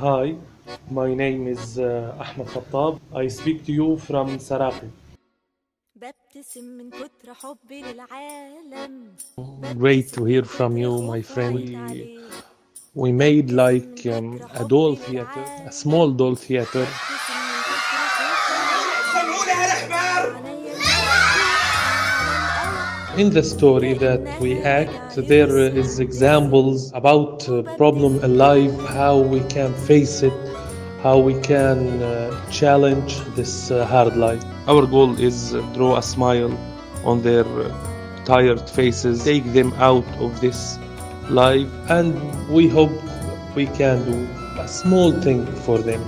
Hi, my name is uh, Ahmed Khattab. I speak to you from Saraqeb. Great to hear from you, my friend. We made like um, a doll theater, a small doll theater. In the story that we act, there is examples about problem alive, how we can face it, how we can uh, challenge this uh, hard life. Our goal is uh, draw a smile on their uh, tired faces, take them out of this life, and we hope we can do a small thing for them.